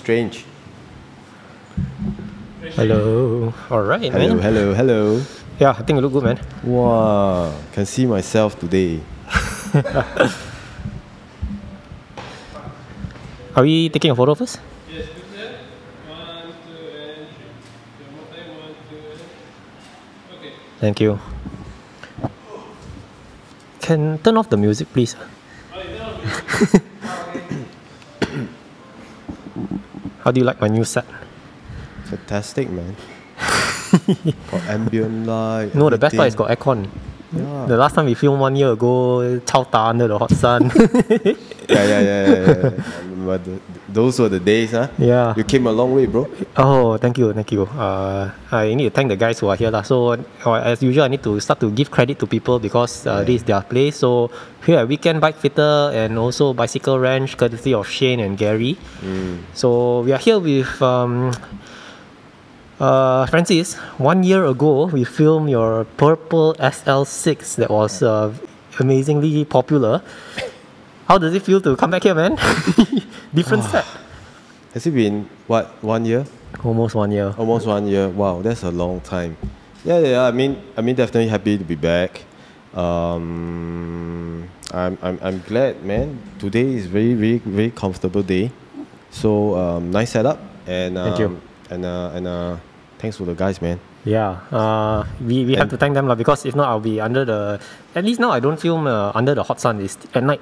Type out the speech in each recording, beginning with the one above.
Strange. Hello. All right, Hello, man. hello, hello. Yeah, I think you look good, man. Wow, can see myself today. Are we taking a photo first? Yes. One, two, and three. So one more time. One, two, and okay. Thank you. Can turn off the music, please. How do you like my new set? Fantastic, man. Got ambient light. No, the best part is everything. got aircon. Yeah. The last time we filmed one year ago, Chao Ta under the hot sun. Yeah, yeah, yeah, yeah. yeah. I remember the, those were the days, huh? yeah. You came a long way, bro. Oh, thank you, thank you. Uh, I need to thank the guys who are here. lah. So, uh, as usual, I need to start to give credit to people because uh, this is their place. So, here at Weekend Bike Fitter and also Bicycle Ranch, courtesy of Shane and Gary. So, we are here with um, uh, Francis. One year ago, we filmed your purple SL6 that was uh, amazingly popular. How does it feel to come back here, man? Different set. Has it been, what, one year? Almost one year. Almost one year. Wow, that's a long time. Yeah, yeah. I mean, I mean, definitely happy to be back. Um, I'm, I'm, I'm glad, man. Today is very, very, very comfortable day. So um, nice setup and um, Thank you. and uh, and uh, thanks for the guys, man. Yeah, uh, we, we have to thank them lah because if not, I'll be under the. At least now I don't film uh, under the hot sun. It's at night,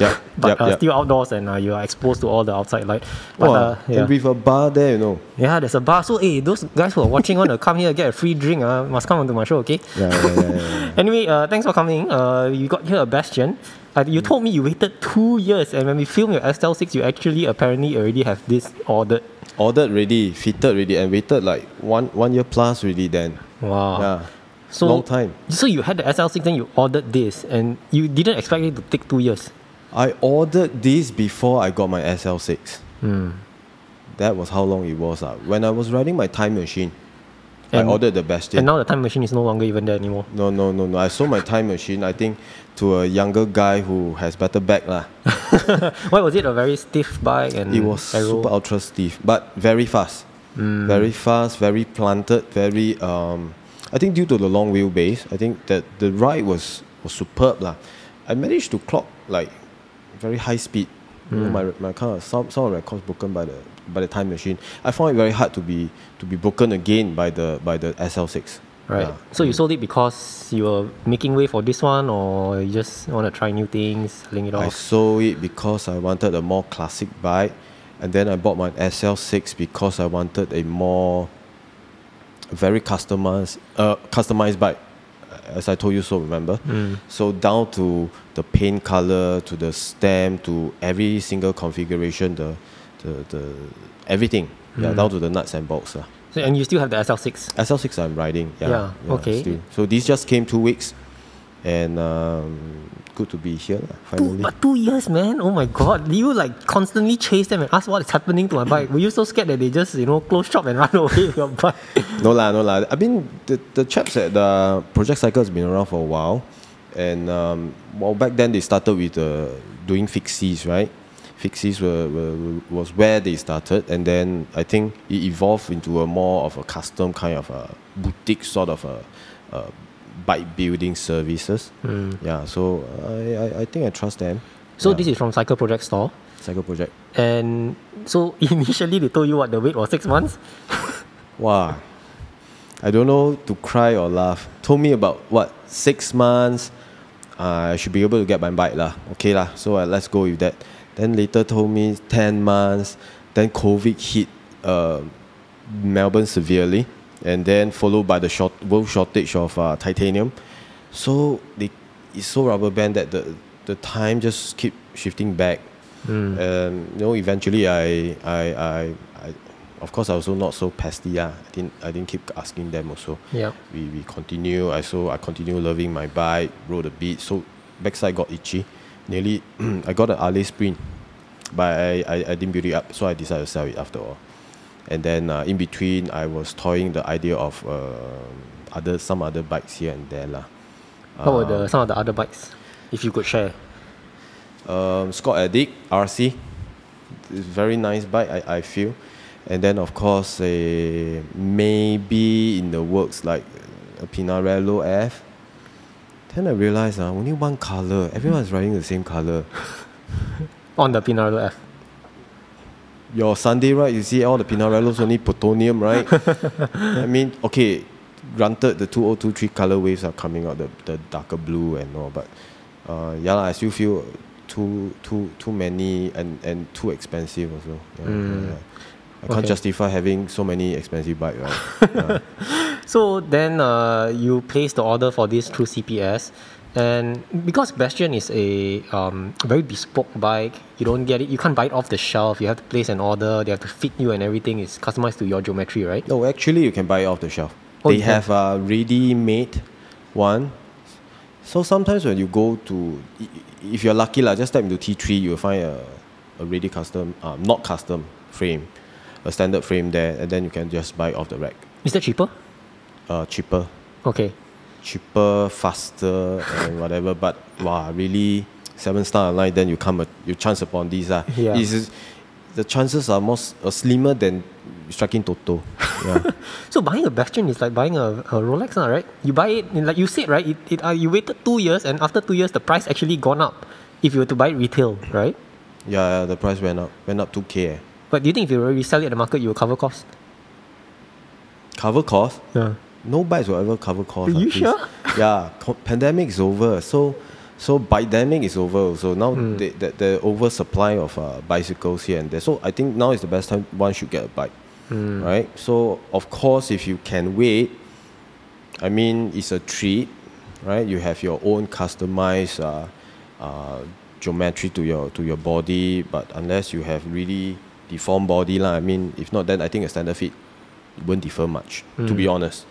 Yeah, but yep, uh, yep. still outdoors and uh, you are exposed to all the outside light. But Wow, uh, yeah. and with a bar there, you know. yeah, there's a bar. So hey, those guys who are watching want to come here get a free drink. Uh, must come onto my show, okay? Yeah, yeah, yeah, yeah, yeah. Anyway, uh, thanks for coming. Uh, you got here a Bastion. Uh, you told me you waited two years, and when we filmed your SL6, you actually apparently already have this ordered. Ordered ready, fitted ready, and waited like one one year plus really. Then, Wow. yeah, So long time. So you had the SL6, then you ordered this, and you didn't expect it to take two years. I ordered this before I got my SL6. Hmm. That was how long it was. Uh. When I was riding my time machine, And- I ordered the Bastion. And now the time machine is no longer even there anymore. no, no, no, no. I sold my time machine, I think, to a younger guy who has better back. lah. Why was it a very stiff bike and It was aero? super ultra stiff, but very fast. Hmm. Very fast, very planted, very. Um, I think due to the long wheelbase, I think that the ride was, was superb. lah. I managed to clock like very high speed. You know, my, my kind of some, some of records broken by the by the time machine. I found it very hard to be to be broken again by the by the SL6. Right. Yeah. So you sold it because you were making way for this one, or you just want to try new things, selling it off. I sold it because I wanted a more classic bike, and then I bought my SL6 because I wanted a more very customized uh, customized bike, as I told you so. Remember? So down to the paint color, to the stem, to every single configuration, the the, the everything. Yeah, down to the nuts and bolts. lah. So, and you still have the SL6. SL6 I'm riding. Yeah. Yeah, okay. still. So this just came two weeks, and um, good to be here lah, Two, but two years, man. Oh my god. Do you like constantly chase them and ask what is happening to my bike? Were you so scared that they just, you know, close shop and run away with your bike? No lah, no lah. I mean, the, the chaps at the Project Cycle has been around for a while, and um, well, back then they started with uh, doing fixies, right? Fixies were, were, was where they started, and then I think it evolved into a more of a custom kind of a boutique sort of a, a bike building services. Yeah, so I, I, I think I trust them. So Yeah. this is from Cycle Project Store. Cycle Project. And so initially they told you what the wait was six months. Wow. I don't know to cry or laugh. Told me about what six months. Uh, I should be able to get my bike lah. Okay lah. So uh, let's go with that. Then later told me ten months. Then COVID hit uh, Melbourne severely, and then followed by the short world shortage of uh, titanium. So they it's so rubber band that the the time just keep shifting back. And you know, eventually I I I, I of course I also not so pesty. Yeah, I didn't I didn't keep asking them also. Yeah. We we continue. I so I continue loving my bike. Rode a bit. So backside got itchy. Nearly I got an Allez Sprint, but I, I I didn't build it up. So I decided to sell it after all. And then uh, in between, I was toying the idea of uh, other some other bikes here and there lah. What were the some of the other bikes, if you could share? Um, Scott Addict RC, it's very nice bike. I, I feel, and then of course a maybe in the works like a Pinarello F. Then I realized uh, only one color. Everyone's riding the same color. On the Pinarello F. Your Sunday right? you see all the Pinarellos only plutonium, right? I mean, okay, granted the 2023 color waves are coming out, the, the darker blue and all, but uh, yeah, I still feel too too too many and, and too expensive also. Yeah, Mm. yeah. I can't Okay. justify having so many expensive bike, right? Yeah. So then uh, you place the order for this through CPS, and because Bastion is a um, very bespoke bike, you don't get it. You can't buy it off the shelf. You have to place an order. They have to fit you, and everything is customized to your geometry, right? No, actually, you can buy it off the shelf. Oh, they you can? have a ready-made one. So sometimes when you go to, if you're lucky, lah, just step into T3, you'll find a, a ready custom, um, not custom frame, a standard frame there, and then you can just buy it off the rack. Is that cheaper? Uh, cheaper, Okay. Cheaper, faster, and whatever. But wow, really, seven star online, then you come, a, you chance upon these. Uh. Yeah. It's- the chances are more uh, slimmer than striking Toto. Yeah. So buying a Bastion is like buying a, a Rolex, now, right? You buy it, like you said, right? It, it, uh, you waited two years, and after two years, the price actually gone up. If you were to buy it retail, right? Yeah, the price went up. Went up 2k. eh. But do you think if you resell it at the market, you will cover cost? Cover cost? Yeah. No bikes will ever cover cost. Are you sure? Yeah, co- pandemic is over. So, so pandemic is over. So now Hmm. the, the, the oversupply of uh, bicycles here and there. So I think now is the best time one should get a bike, Hmm. right? So of course, if you can wait, I mean, it's a treat, right? You have your own customized uh, uh, geometry to your to your body, but unless you have really deformed body, lah. I mean, if not, then I think a standard fit won't differ much. To be honest,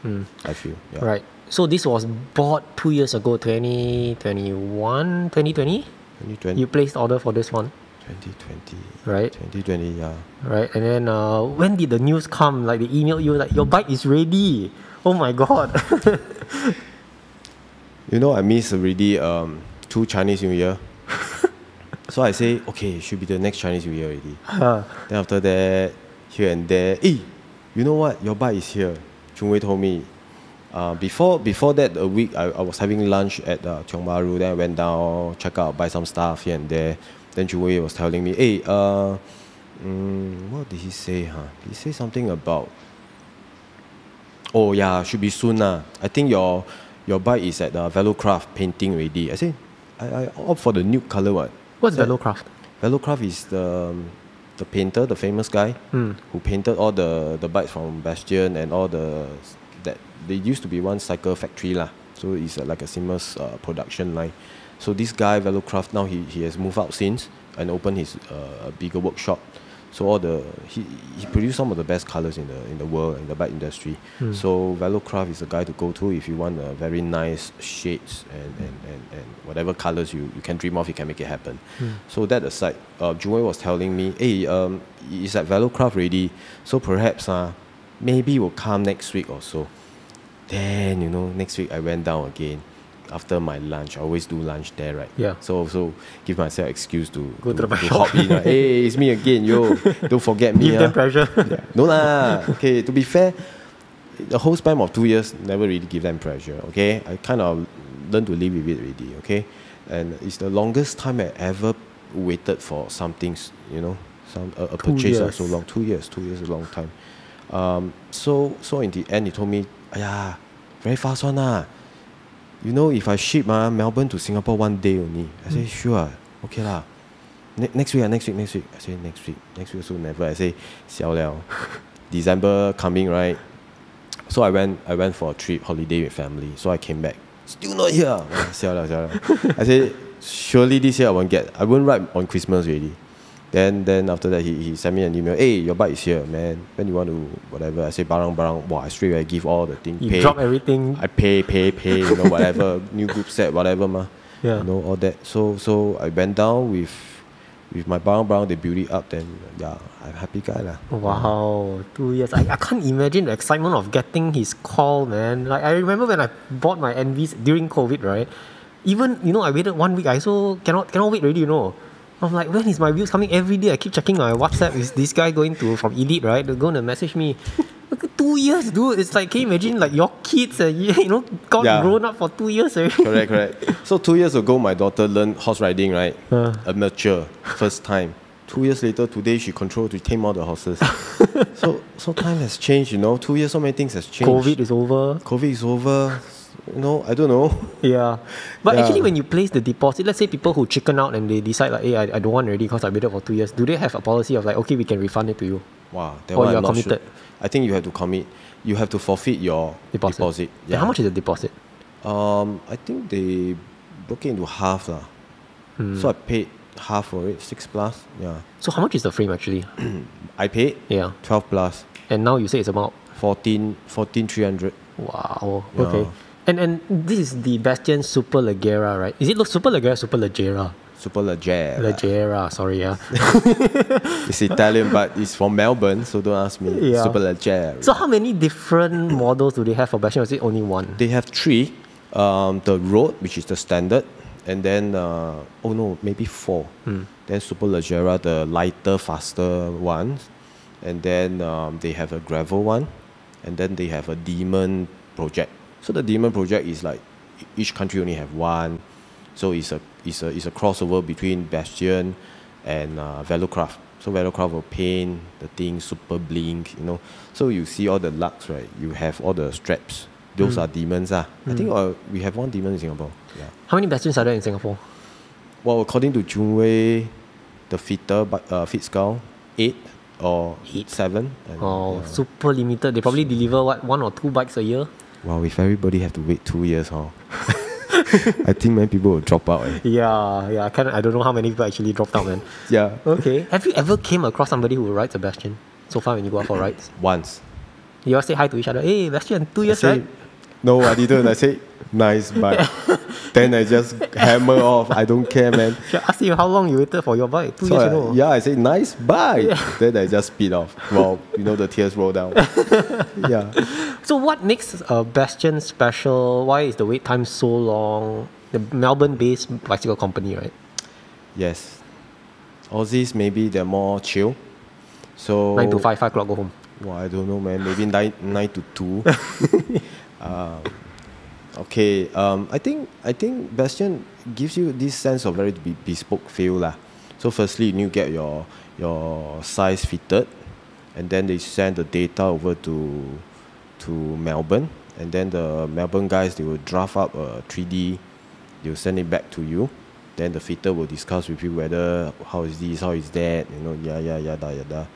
I feel. Yeah. Hmm. Right. So this was bought two years ago, 2021, 2020. 2020, You placed order for this one, 2020, right? 2020, yeah. Right. And then uh, when did the news come? Like they emailed you, like your bike is ready. Oh my god. You know, I miss already um, two Chinese New Year. so I say, okay, it should be the next Chinese New Year already. Huh. Then after that, here and there, hey, you know what? Your bike is here. Chung Wei told me. Uh, before before that, a week I, I was having lunch at uh, Tiong Bahru. Then I went down, check out, buy some stuff here and there. Then Chung Wei was telling me, hey, uh, mm, what did he say? Huh? He said something about. Oh yeah, should be soon lah. I think your your bike is at uh, Velocraft painting already. I say, I, I opt for the new color one. What's Velocraft? Velocraft is the um, the painter, the famous guy Hmm. who painted all the the bikes from Bastion and all the that they used to be one cycle factory lah. So it's like a seamless uh, production line. So this guy Velocraft now he, he has moved out since and opened his uh, bigger workshop. So all the he, he produced some of the best colors in the in the world in the bike industry. So Velocraft is the guy to go to if you want a very nice shades and, and, and, and whatever colors you, you can dream of, you can make it happen. So that aside, uh, Jue was telling me, hey, um, it's at Velocraft ready. So perhaps uh, maybe will come next week or so. Then you know, next week I went down again after my lunch. I always do lunch there, right? Yeah. So so give myself excuse to Go to the bike hop shop. in. right? hey, it's me again, yo. Don't forget me. Give ah. them pressure. No lah. Okay, to be fair, the whole span of two years never really give them pressure. Okay, I kind of learned to live with it already. Okay, and it's the longest time I ever waited for something. You know, some a, a purchase years. so long. Two years. Two years is a long time. Um, so so in the end, he told me, "Aya, very fast one lah you know, if I ship uh, Melbourne to Singapore one day only. I say, mm. sure, okay lah. Ne- next week, uh, next week, next week. I say, next week, next week so never. I say, xiao liao. December coming, right? So I went, I went for a trip, holiday with family. So I came back. Still not here. xiao liao, xiao liao. I say, surely this year I won't get, I won't write on Christmas already. Then, then after that, he, he sent me an email. Hey, your bike is here, man. When you want to whatever? I say, barang barang. Wow, I straight away give all the thing. You pay. drop everything. I pay, pay, pay, you know, whatever, new group set, whatever, ma. Yeah. You know, all that. So, so I went down with, with my brown brown. They build it up. Then, yeah, I'm happy guy lah. Wow, two years. I, I can't imagine the excitement of getting his call, man. Like I remember when I bought my ENVEs during COVID, right? Even you know, I waited one week. I so cannot cannot wait already, you know. I'm like, when is my views coming? Every day I keep checking my WhatsApp. Is this guy going to from Elite, right? They're going to message me. Look at two years, dude. It's like, can you imagine like your kids, uh, you you know, got Yeah. grown up for two years already. Correct, correct. So two years ago, my daughter learned horse riding, right? Uh. Amateur, first time. Two years later, today she controlled to tame all the horses. so, so time has changed, you know. Two years, so many things has changed. COVID is over. COVID is over. You know, I don't know. Yeah. But Yeah. actually, when you place the deposit, let's say people who chicken out and they decide, like, hey, I, I don't want already because I waited for two years, do they have a policy of like, okay, we can refund it to you? Wow, that Or one you are not sure. committed. I think you have to commit. You have to forfeit your Deposit. deposit. Then how much is the deposit? Um, I think they broke it into half lah. Hmm. So I paid half for it, six plus. Yeah, So how much is the frame actually? I paid yeah. twelve plus. And now you say it's about 14, 14 300. Wow. Yeah. Okay. And and this is the Bastion Super Leggera, right? Is it Super Leggera, or Super Leggera? Super. Leggera, sorry, yeah. It's Italian, but it's from Melbourne, so don't ask me. Yeah. Super so how many different models do they have for Bastion? Or is it only one? They have three. Um, the road, which is the standard, and then uh, oh no, maybe four. Then Super Leggera, the lighter, faster one, and then um, they have a gravel one, and then they have a Demon project. So the Demon project is like each country only have one, so it's a it's a it's a crossover between Bastion and uh, Velocraft. So Velocraft will paint the thing super blink, you know. So you see all the lugs, right? You have all the straps. Those are demons, ah. I think uh, we have one demon in Singapore. Yeah. How many Bastions are there in Singapore? Well, according to Junwei, the fitter, but uh, fit skull, eight or Eight. seven. And, Oh, yeah. super limited. They probably deliver what one or two bikes a year. Wow, if everybody have to wait two years, huh? I think many people will drop out. Eh. Yeah, yeah. I kind I don't know how many people actually dropped out, man. Yeah. Okay. Have you ever came across somebody who rides a Bastion so far when you go out for rides? Once. You all say hi to each other. Eh, hey, Bastion, two years, say, right? No, I didn't. I say, nice bike. then I just hammer off. I don't care, man. I asked you how long you waited for your bike. Two So years, I- you know. yeah, I say nice bike. Then I just speed off. Well, you know the tears roll down. yeah. So what makes a Bastion special? Why is the wait time so long? The Melbourne-based bicycle company, right? Yes. Aussies maybe they're more chill. So Nine to five, five o'clock go home. Well, I don't know, man. Maybe nine nine to two. um, okay. Um, I think I think Bastion gives you this sense of very bespoke feel lah. So firstly, you need to get your your size fitted, and then they send the data over to to Melbourne, and then the Melbourne guys they will draft up a 3D. They'll send it back to you. Then the fitter will discuss with you whether how is this, how is that, you know, yeah, yeah, yada, yada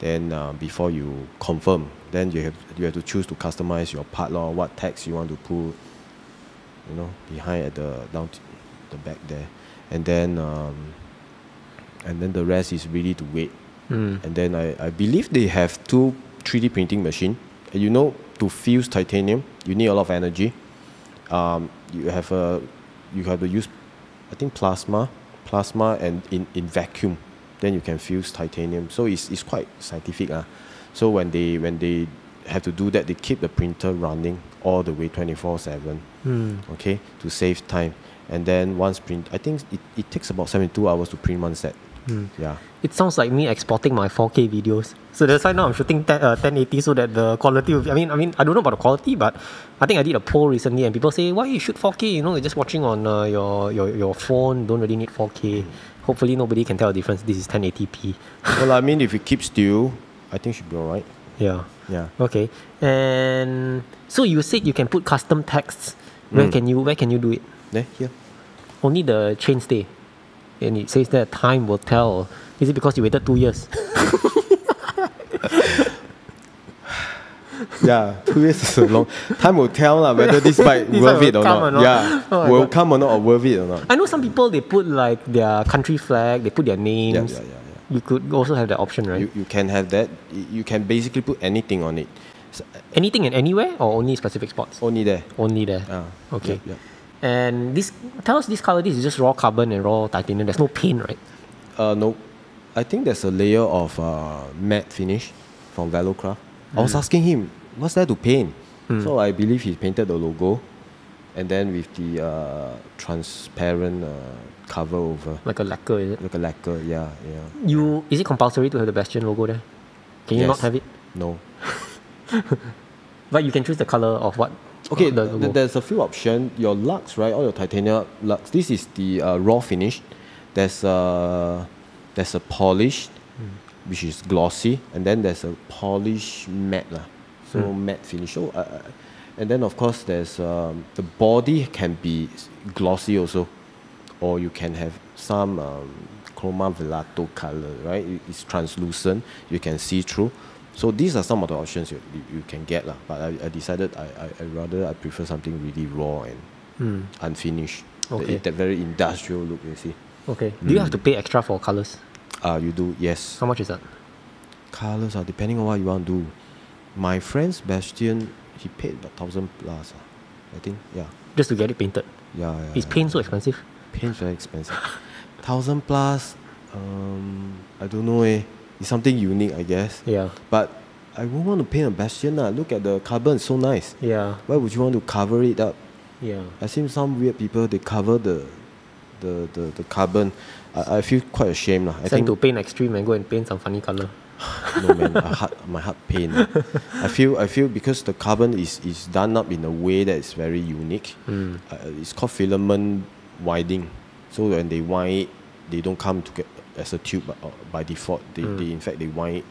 then uh, before you confirm then you have you have to choose to customize your part lor what text you want to put you know behind at the down t- the back there. And then um, and then the rest is really to wait. Mm. and then I, I believe they have two 3D printing machine. And you know to fuse titanium you need a lot of energy. Um, you have a you have to use I think plasma plasma and in, in vacuum then you can fuse titanium so it's, it's quite scientific ah. so when they when they have to do that they keep the printer running all the way 24 7 Mm. okay to save time and then once print I think it, it takes about 72 hours to print one set Mm. yeah It sounds like me exporting my 4K videos. So that's why now I'm shooting 10, uh, 1080 so that the quality will be, I mean, I mean, I don't know about the quality, but I think I did a poll recently and people say, why you shoot 4K? You know, you're just watching on uh, your, your, your phone, don't really need 4K. Hopefully nobody can tell the difference. This is 1080p. well I mean if you keep still I think should be alright yeah. yeah Okay. And so you said you can put custom texts. Where Mm. can you where can you do it? there here Only the chain stay. And it says that time will tell. Is it because you waited two years? yeah, two years is a long time will tell lah whether this bike worth it or not. or not. Yeah, Oh will God. come or not or worth it or not. I know some people they put like their country flag, they put their Yeah, names. yeah, yeah, yeah. You could also have that option, right? You, you can have that. You can basically put anything on it. So, Anything and anywhere or only specific spots? only there. Only there. Ah, okay. yeah, And this tell us this color, this is just raw carbon and raw titanium. There's no paint, right? Uh, no, I think there's a layer of uh, matte finish from Velocraft. I was asking him, what's there to paint? So I believe he painted the logo, and then with the uh, transparent uh, cover over, Like a lacquer, is it? like a lacquer. Yeah, yeah. You is it compulsory to have the Bastion logo there? Can you not have it? No. But you can choose the color of what. Okay, the th- there's a few options. Your lugs, right? All your titanium lugs. This is the uh, raw finish. There's a there's a polish, which is glossy, and then there's a polish matte lah. So matte finish. So, uh, uh, and then of course there's um, the body can be glossy also, or you can have some um, chroma velato color, right? It's translucent. You can see through. So these are some of the options you, you, you can get lah. But I, I decided I, I, I rather I prefer something really raw and Hmm. unfinished. Okay. that very industrial look. You see. Okay. Do you have to pay extra for colors? Uh, you do yes. How much is that? Colors are depending on what you want to do. My friend Sebastian, he paid about thousand plus. ah. I think yeah. Just to get it painted. Yeah, yeah. Is yeah. paint so expensive? Paint's very expensive. Thousand plus. Um, I don't know. Eh. It's something unique, I guess. Yeah. But I won't want to paint a bastion. lah. Look at the carbon, it's so nice. Yeah. Why would you want to cover it up? Yeah. I've seen some weird people, they cover the the, the, the carbon. I, I feel quite ashamed. lah. I Send think to paint extreme and go and paint some funny color. no man, my heart my heart pain. I feel I feel because the carbon is, is done up in a way that is very unique. Mm. Uh, it's called filament winding. So when they wind it, they don't come to get as a tube uh, by default. They, they in fact they wind it.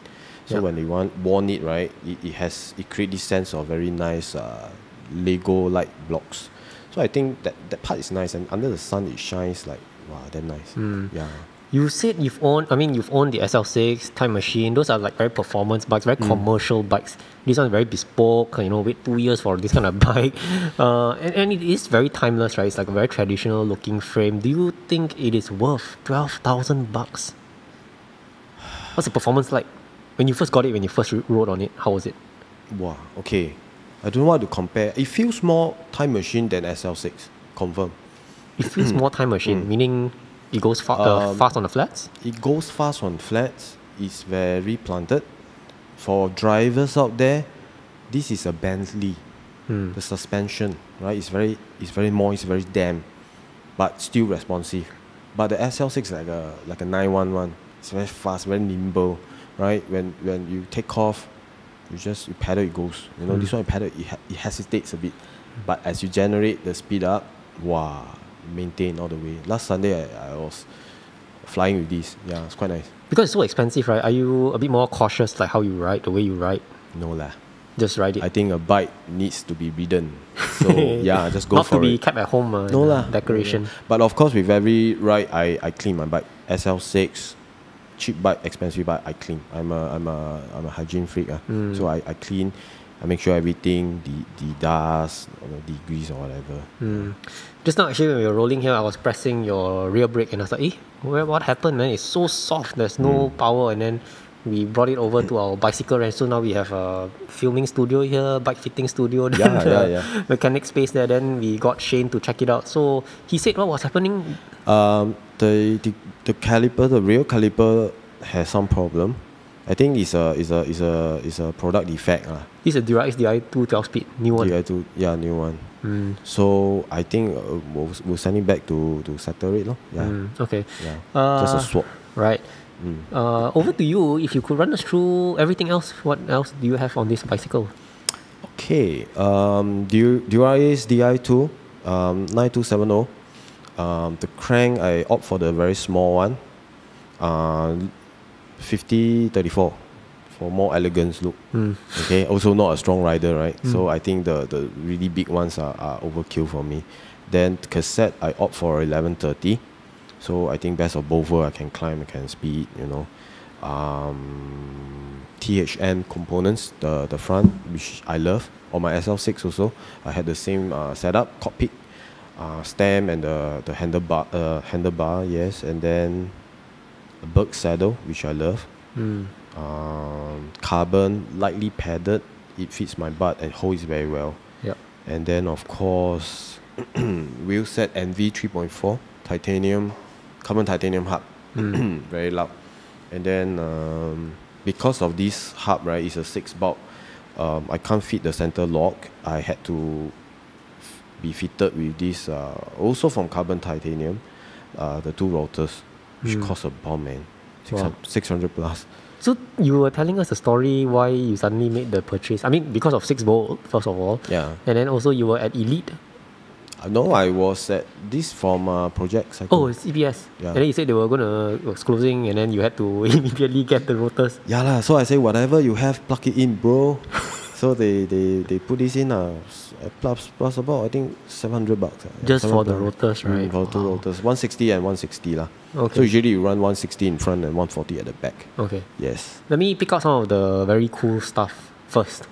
So Yeah. when they want bond it right, it, it has it creates this sense of very nice uh, Lego like blocks. So I think that that part is nice and under the sun it shines like wow damn nice. Mm. Yeah. You said you've owned, I mean, you've owned the SL6, Time Machine. Those are like very performance bikes, very commercial bikes. This one's very bespoke, you know, wait two years for this kind of bike. Uh, and, and it is very timeless, right? It's like a very traditional looking frame. Do you think it is worth 12,000 bucks? What's the performance like? When you first got it, when you first rode on it, how was it? Wow, okay. I don't know what to compare. It feels more time machine than SL6. Confirm. It feels more Time Machine, meaning it goes fa- uh, Um, fast on the flats? It goes fast on flats. It's very planted. For drivers out there, this is a Bentley. Hmm. The suspension, right? It's very, it's very moist, very damp, but still responsive. But the SL6 is like a like a 911. It's very fast, very nimble, right? When when you take off, you just you pedal, it goes. You know, this one you pedal, it, ha- it hesitates a bit, but as you generate the speed up, wow, maintain all the way. Last Sunday I, I was flying with this. Yeah, it's quite nice. Because it's so expensive, right? Are you a bit more cautious, like how you ride, the way you ride? No lah. Just ride it. I think a bike needs to be ridden. So yeah, just go Not for to be it. kept at home. Uh, No lah. Decoration. No. But of course, with every ride, I, I clean my bike. SL6, cheap bike, expensive bike, I clean. I'm a I'm a I'm a hygiene freak. Uh. Mm. So I, I clean. I make sure everything, the the dust, or the degrees or whatever. Mm. Just now, actually, when we were rolling here, I was pressing your rear brake, and I was like, "Eh, where, what happened, man? It's so soft. There's no power." And then we brought it over to our Bicycle Ranch. So now we have a filming studio here, bike fitting studio. Then Yeah, the yeah, yeah. Mechanic space there. Then we got Shane to check it out. So he said, "What was happening?" Um, the, the the caliper, the rear caliper, has some problem. I think it's a it's a it's a it's a product defect lah. Is a Dura-Ace Di2 12 speed, new one. Yeah, to yeah new one. Mm. So I think uh, we'll, we'll send it back to to settle it, lor. Yeah, Mm, okay. yeah. Uh, Just a swap. Right. Mm. Uh, over to you. If you could run us through everything else, what else do you have on this bicycle? Okay. Um, Dura-Ace Di2, um, 9270. Um, the crank I opt for the very small one. Uh, 5034 for more elegance look. Mm. Okay. Also not a strong rider, right? So I think the the really big ones are, are overkill for me. Then cassette I opt for 1130. So I think best of both worlds. I can climb, I can speed, you know. Um, THM components, the the front, which I love. On my SL6 also, I had the same uh, setup, cockpit, uh, stem, and the the handlebar, uh, handlebar, yes, and then Berk saddle, which I love. Mm. Um, carbon, lightly padded, it fits my butt and holds very well. Yep. And then of course, wheel set ENVE 3.4 titanium, carbon titanium hub, very loud. And then um, because of this hub, right, it's a six bolt. Um, I can't fit the center lock. I had to be fitted with this uh, also from carbon titanium, uh, the two rotors, which cost a bomb, man. Six Wow. 600 plus. So you were telling us a story why you suddenly made the purchase. I mean, because of six bolt, first of all. Yeah. And then also you were at Elite. Uh, no, I was at this from uh, Project Oh, CPS. Yeah. And then you said they were gonna was closing, and then you had to immediately get the rotors. Yeah lah. So I say whatever you have, plug it in, bro. so they, they, they put this in uh, plus plus about I think seven hundred bucks. uh, Just for the 700. rotors, Mm, right? for two Wow. rotors, one sixty and one sixty lah. Okay. So usually you run one sixty in front and one forty at the back. Okay. Yes. Let me pick out some of the very cool stuff first,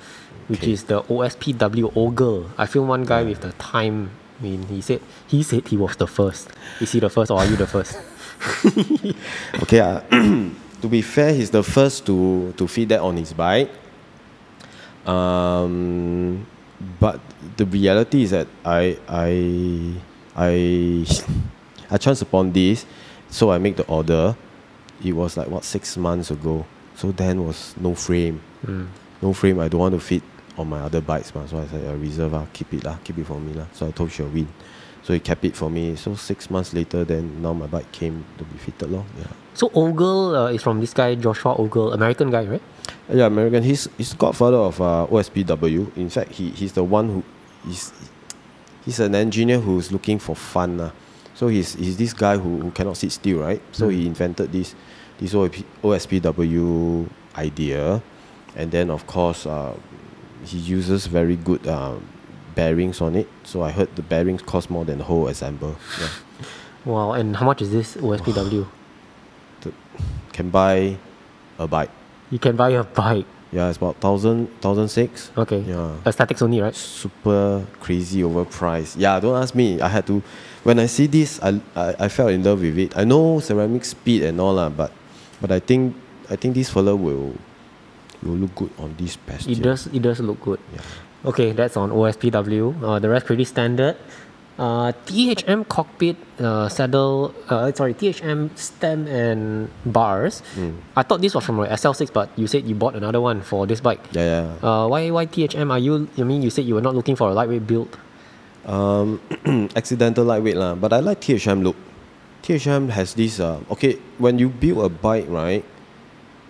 which Okay. is the OSPW Ogle. I feel one guy with the time. I mean, he said he said he was the first. Is he the first or are you the first? Okay. Uh, to be fair, he's the first to to fit that on his bike. Um, but the reality is that I I I I chanced upon this, so I make the order. It was like what six months ago. So then was no frame, no frame. I don't want to fit on my other bikes, ma. So I said, uh, reserve, ah, keep it lah, keep it for me lah. So I told Sherwin. So he kept it for me. So six months later, then now my bike came to be fitted, lor. Yeah. So Ogle uh, is from this guy Joshua Ogle, American guy, right? Yeah, American. He's he's godfather of uh, OSPW. In fact, he, he's the one who he's he's an engineer who's looking for fun. lah. So he's, he's this guy who, who cannot sit still, right? So he invented this this OSPW idea, and then of course uh, he uses very good uh, bearings on it. So I heard the bearings cost more than the whole assemble. Yeah. Wow. And how much is this OSPW? The- can buy a bike. You can buy a bike. Yeah, it's about thousand thousand six. Okay. Yeah. Aesthetics only, right? super crazy overpriced. Yeah, don't ask me. I had to when I see this, I, I, I fell in love with it. I know ceramic speed and all lah, but but I think I think this fella will will look good on this pasture. It does. It does look good. Yeah. Okay, that's on OSPW. Uh, the rest pretty standard. Uh, THM cockpit uh, saddle. Uh, sorry, THM stem and bars. I thought this was from a SL6, but you said you bought another one for this bike. Yeah, yeah. Uh, why why THM? Are you? I mean, you said you were not looking for a lightweight build. Um, accidental lightweight lah, but I like THM look. THM has this. Uh, okay, when you build a bike, right?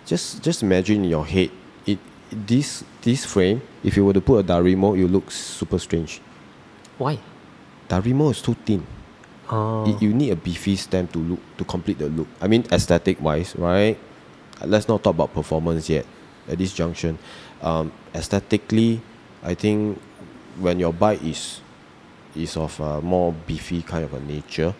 Just just imagine in your head, it this this frame. If you were to put a Darimo, it look super strange. Why? Darimo is too thin. Oh, Y- you need a beefy stem to look to complete the look. I mean, aesthetic wise, right? Let's not talk about performance yet at this junction. Um, aesthetically, I think when your bike is is of a more beefy kind of a nature,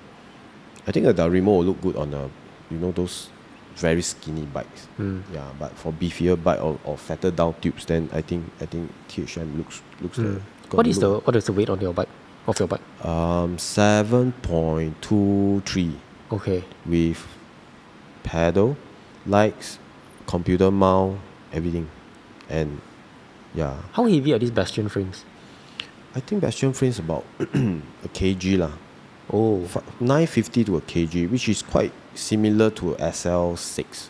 I think a Darimo will look good on a you know those very skinny bikes. Mm. Yeah, but for beefier bike or, or fatter down tubes, then I think I think THM looks looks the, got what is look. the what is the weight on your bike? Of your bike? um seven point two three Okay. with pedal, lights, computer mount, everything. And yeah, How heavy are these Bastion frames? I think Bastion frame's about a kg lah. Oh, Fi- 950 to a kg, which is quite similar to SL6.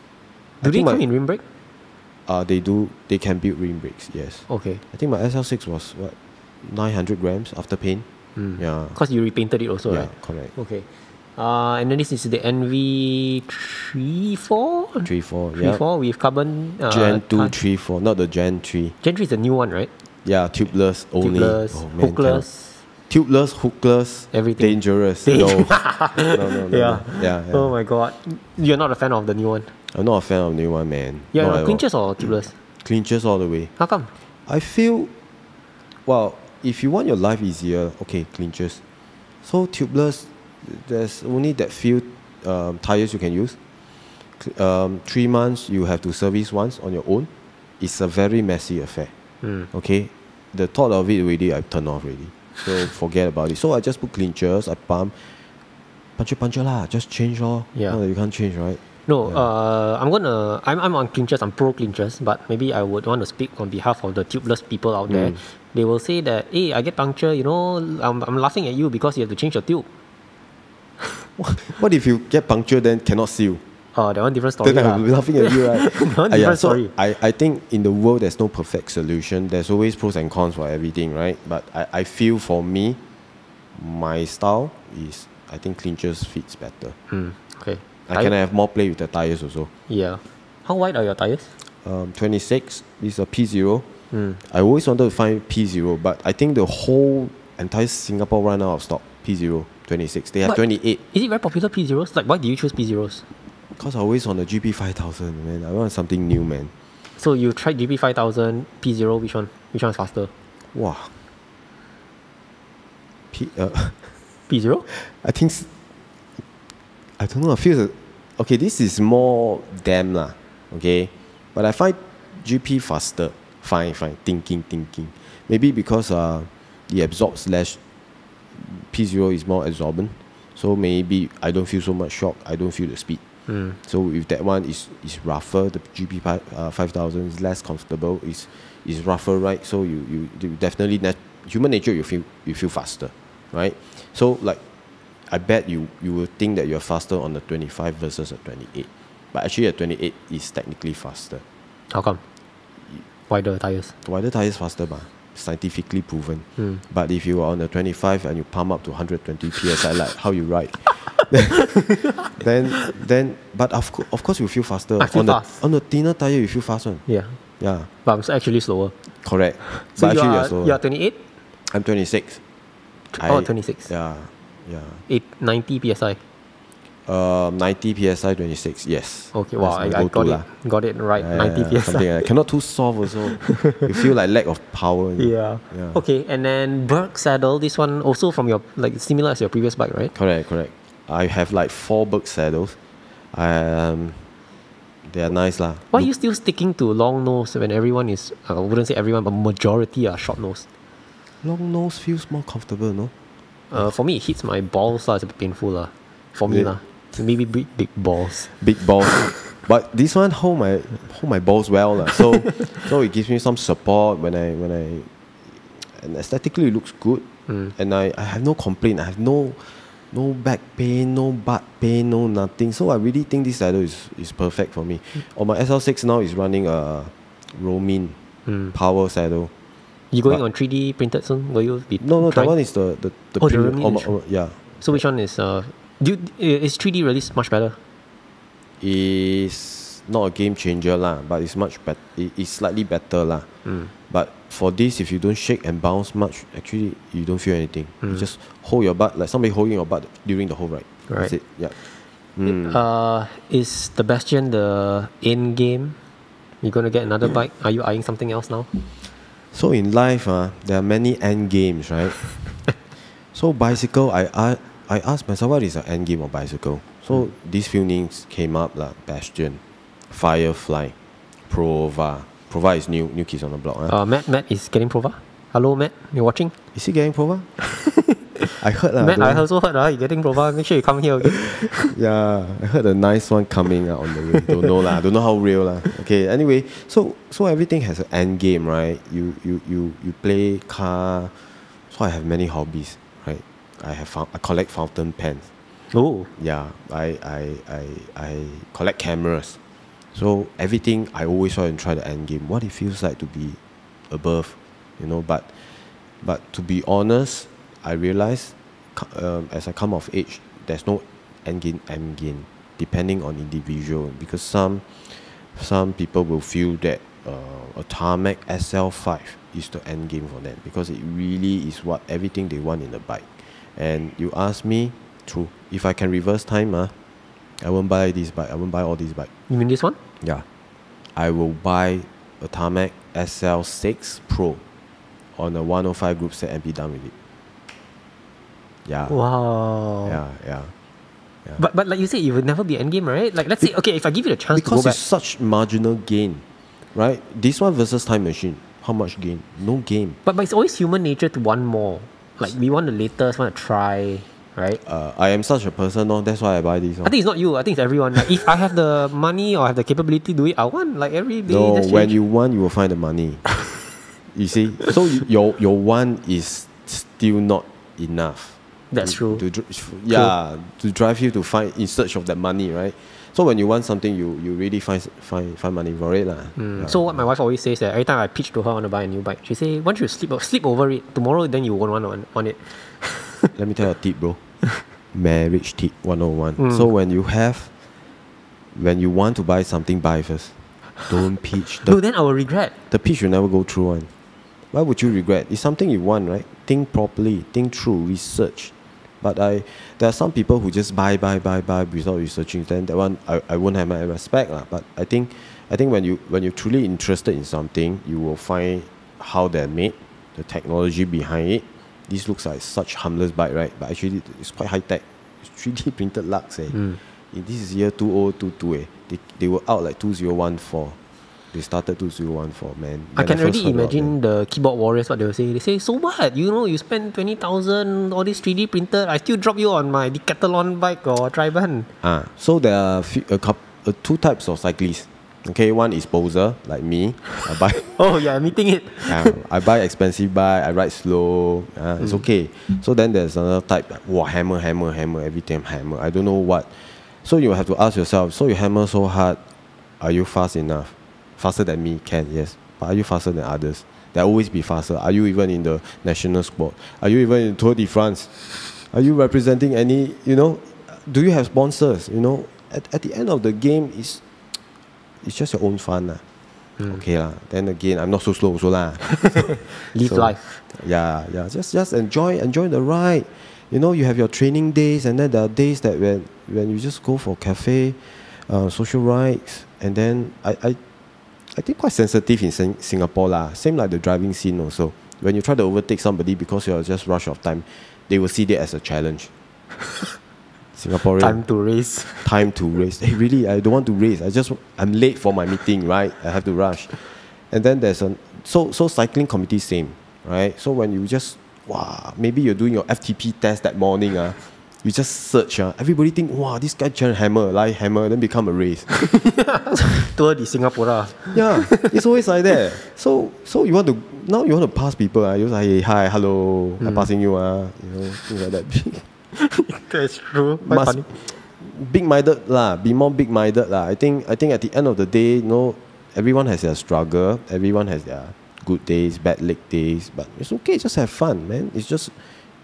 do they think my- come in rim brake? Uh, they do, they can build rim brakes, yes. Okay. I think my SL6 was what, 900 grams after paint? Mm. Yeah. Because you repainted it also, yeah, right? correct. Okay. Uh, and then this is the NV34? 3 4, Three yeah. four with carbon. Uh, Gen 2, 3 4, not the Gen 3. Gen 3 is the new one, right? Yeah, tubeless only. Tubeless, Oh, man, hookless. Tubeless, hookless, Everything. dangerous. Dang- No. no, no, no, Yeah. no. yeah, yeah. Oh my god. You're not a fan of the new one? I'm not a fan of new one, man. Yeah, no, clinches or tubeless? Clinches all the way. How come? I feel, well, if you want your life easier, okay, clinches. So tubeless, there's only that few um, tires you can use. Um, three months you have to service once on your own. It's a very messy affair. Mm. Okay, the thought of it already I turned off already. So forget about it. So I just put clinchers. I pump, puncture puncture lah. Just change lor. Yeah. That you can't change, right? No, Yeah. uh, I'm gonna. I'm, I'm on clinchers. I'm pro clinchers, but maybe I would want to speak on behalf of the tubeless people out there. Mm. They will say that, hey, I get puncture. You know, I'm, I'm laughing at you because you have to change your tube. What if you get puncture then cannot seal? Uh, that one different story. Then. Be laughing at you, right? one Ah, yeah, different so story. I, I think in the world there's no perfect solution. There's always pros and cons for everything, right? But I, I feel for me, my style is I think clinchers fits better. Mm, okay. I Tire- can have more play with the tires also. Yeah. How wide are your tires? Um, 26 is a P0. Mm. I always wanted to find P0, but I think the whole entire Singapore run out of stock. P0, 26. They have But- 28. Is it very popular P0s? Like, why do you choose P0s? Because I always on the GP 5000, man. I want something new, man. So you tried GP5000, P0, which one? Which one is faster? Wow. P, uh, P0? I think. I don't know. I feel. Okay, this is more damn lah. Okay, but I find GP faster. Fine, fine. Thinking, thinking. Maybe because uh, it absorbs less. P0 is more absorbent, so maybe I don't feel so much shock. I don't feel the speed. Mm. So if that one is is rougher, the GP uh, five thousand is less comfortable. Is is rougher, right? So you you, you definitely nat- human nature you feel you feel faster, right? So like, I bet you you will think that you're faster on the twenty five versus a twenty eight, but actually a twenty eight is technically faster. How come? Wider tires. Wider tires faster, but scientifically proven. Mm. But if you are on the 25 and you pump up to 120 psi, like how you ride, then then but of, co- of course you feel faster. I feel on the fast. on the thinner tire you feel faster. Yeah. Yeah, But I'm actually slower. correct. So but you actually are, you're slower. you are 28? I'm 26. oh, I- 26. Yeah, yeah. Eight, 90 psi. Um, 90 psi 26. Yes. Okay, wow, That's I, my I go-to got lah. it. Got it right. Yeah, 90 yeah, psi. Something like that. Cannot too soft also. you feel like lack of power. you know. Yeah. Yeah. Okay, and then Berk saddle. This one also from your like similar as your previous bike, right? Correct, correct. I have like four Berk saddles. Um, they are nice lah. Why are you still sticking to long nose when everyone is? I wouldn't say everyone, but majority are short nose. long nose feels more comfortable, no? Uh, for me, it hits my balls. lah. It's a bit painful. lah. For me, Yeah. lah. Maybe big, big balls. Big balls. but this one hold my hold my balls well lah. So so it gives me some support when I when I and aesthetically it looks good. Mm. And I, I have no complaint. I have no no back pain, no butt pain, no nothing. So I really think this saddle is, is perfect for me. On my SL6 now is running a Romin Mm. power saddle. You going But- on 3D printed soon? Will you be No, no, that one is the the, the Oh, the premium- Romin oh, oh, yeah. So which one is uh? Do you, is 3D release much better? is not a game changer lah, but it's much better. It's slightly better lah. Mm. But for this, if you don't shake and bounce much, actually you don't feel anything. You Mm. just hold your butt like somebody holding your butt during the whole ride. Right. That's it. Yeah. Mm. Uh, is the Bastion the end game? You're gonna get another bike? Are you eyeing something else now? So in life, uh, there are many end games, right? so bicycle, I, I I asked myself what is an end game of bicycle. So these few names came up like Bastion, Firefly, Prova. Prova is new new kids on the block. Huh? Uh, Matt, Matt is getting Prova. Hello, Matt. You watching? is he getting Prova? I heard lah. Matt, I also heard uh, you getting Prova. Make sure you come here again. Yeah, I heard a nice one coming out on the way. Don't know lah. Don't know how real lah. Okay. Anyway, so so everything has an end game, right? You you you you play car. So I have many hobbies, right? I have found, I collect fountain pens. oh, Yeah, I I I I collect cameras. So everything I always try and try the end game. What it feels like to be above, you know. But but to be honest, I realize um, as I come of age, there's no end game end game depending on individual because some some people will feel that uh, a tarmac SL5 is the end game for them because it really is what everything they want in a bike. And you ask me, true, if I can reverse time, uh, I won't buy this bike. I won't buy all these bike. you mean this one? Yeah, I will buy a tarmac SL6 Pro on a 105 group set and be done with it. Yeah, Wow. yeah, yeah. yeah. But but like you said, it would never be end game, right? Like let's say, okay, if I give you the chance to because back, it's such marginal gain, right? This one versus time machine, how much gain? No gain. but but it's always human nature to want more. Like we want the latest, want to try, right? Uh, I am such a person, no. That's why I buy this. I think it's not you. I think it's everyone. Like if I have the money or I have the capability to do it, I want like every day. No, when you want, you will find the money. you see, so you- your your want is still not enough. That's to- true. To, yeah, to drive you to find in search of that money, right? So when you want something, you you really find find find money for it, lah. Mm. Yeah. So what my wife always says that every time I pitch to her I want to buy a new bike, she say, once you sleep sleep over it tomorrow? Then you won't want on, on it." let me tell you a tip, bro. Marriage tip 101. Mm. So when you have, when you want to buy something, buy first. Don't pitch. No, The, then I will regret. the pitch will never go through one. Why would you regret? It's something you want, right? Think properly, think through, research. But I, there are some people who just buy, buy, buy, buy without researching. Then that one, I, I won't have my respect, lah. But I think, I think when you when you're truly interested in something, you will find how they're made, the technology behind it. This looks like such harmless bike, right? But actually, it's quite high tech. It's 3D printed lugs, eh. Mm. In this is year 2022, eh. They, they were out like 2014. They started 2014, man. I can first already heard about imagine the keyboard warriors what they will say. They say, so what? You know, you spend 20,000, all this 3D printer, I still drop you on my Decathlon bike or Triban. Ah, so there are a couple, uh, two types of cyclists. Okay, one is poser like me. I buy, Oh, yeah, I'm meeting it. uh, I buy expensive bike. I ride slow. Uh, It's okay. So then there's another type. Wow, hammer, hammer, hammer. Every time hammer. I don't know what. So you have to ask yourself. So you hammer so hard, are you fast enough? Faster than me, can yes. But are you faster than others? They always be faster. Are you even in the national sport? Are you even in Tour de France? Are you representing any? You know, do you have sponsors? You know, at, at the end of the game, is it's just your own fun lah. Okay lah. Then again, I'm not so slow also lah. Live So, life. Yeah, yeah. Just just enjoy enjoy the ride. You know, you have your training days, and then there are days that when when you just go for cafe, uh, social rides, and then I I, I think quite sensitive in Sing- Singapore lah. Same like the driving scene also. When you try to overtake somebody because you're just rush of time, they will see that as a challenge. Singaporean Time to race. time to race. Hey, really, I don't want to race. I just I'm late for my meeting, right? I have to rush. And then there's a so so cycling committee same, right? So when you just wow, maybe you're doing your FTP test that morning, ah, you just search, ah, everybody think, wow, this guy trying hammer, like hammer, then become a race. Tour de Singapore. yeah, it's always like that. So so you want to now you want to pass people, ah, you just like, hey, hi, hello, I'm passing you, ah, you know, things like that. That's true. Quite must funny. big minded lah, be more big minded lah. I think I think at the end of the day, you know, everyone has their struggle, everyone has their good days, bad leg days, but it's okay, just have fun, man. It's just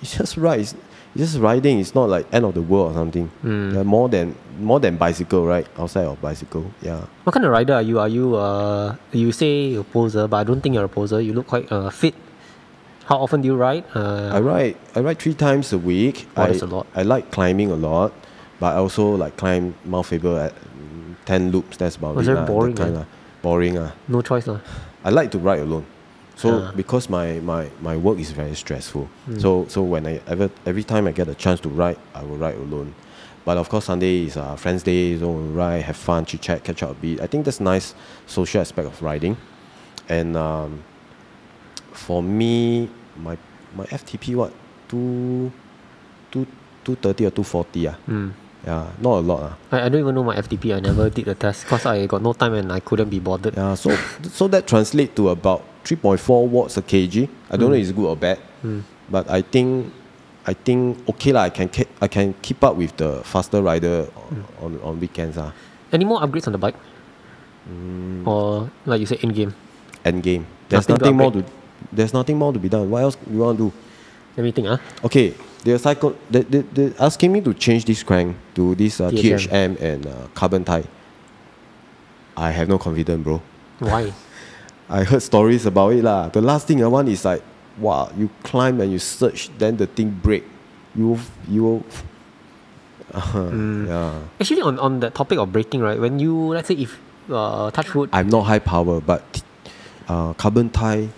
it's just right. It's, it's just riding. It's not like end of the world or something. Mm. Yeah, more than more than bicycle, right? Outside of bicycle. Yeah. What kind of rider are you? Are you uh you say you're a poser, but I don't think you're a poser. You look quite uh, fit. How often do you ride? Uh, I ride I ride three times a week. Oh, I, that's a lot. I like climbing a lot, but I also like climb Mount Faber at mm, ten loops. That's about Was it. very lah, that boring, kind eh? Boring ah. no choice lah. I like to ride alone. So Ah. because my, my, my work is very stressful. Hmm. So so when I ever every time I get a chance to ride, I will ride alone. But of course Sunday is uh, friends day, so we'll ride, have fun, chit chat, catch up a bit. I think that's nice social aspect of riding. And um, for me, my my FTP what two two two thirty or two forty ah. Mm. Yeah, not a lot ah. I, I don't even know my FTP. I never did the test because I got no time and I couldn't be bothered. Yeah, so so that translates to about 3.4 watts a kg. I don't know if it's good or bad, Mm. but I think I think okay lah. I can ke- I can keep up with the faster rider on, on, on weekends ah. Any more upgrades on the bike? Mm. Or like you said, in game. End game. There's Nothing to more to there's nothing more to be done. What else do you want to do? Let me think. Ah, Okay, they're cycle. They, they, they're asking me to change this crank to this uh, THM. THM and uh, Carbon-Ti. I have no confidence, bro. why? I heard stories about it lah. The last thing I want is like, wow, you climb and you search, then the thing break. You you. Mm. Yeah, Actually, on on the topic of braking, right? When you let's say if uh, touch wood, I'm not high power, but uh, Carbon-Ti,